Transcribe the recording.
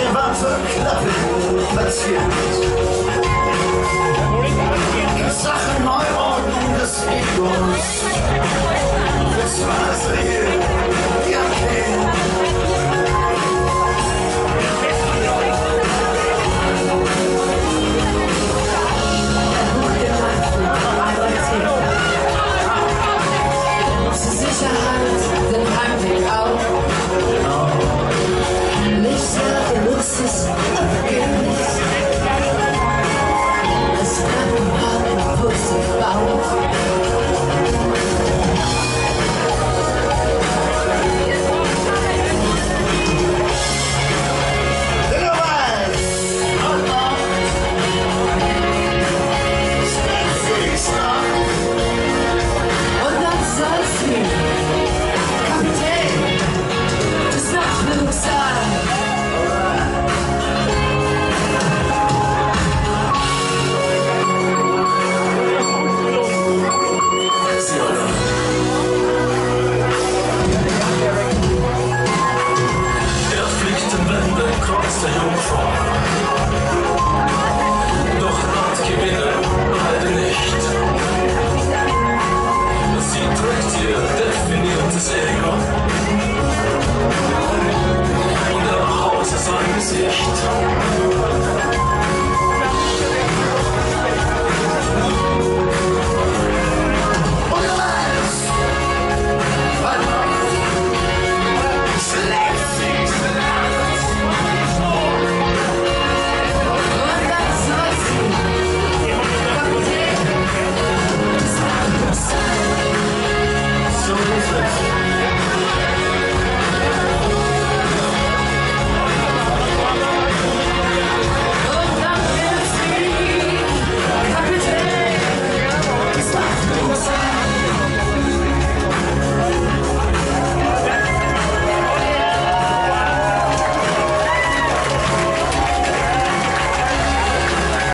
Private Klappe platziert. Sachen Neuordnung des Egos. Das war's hier. Texas.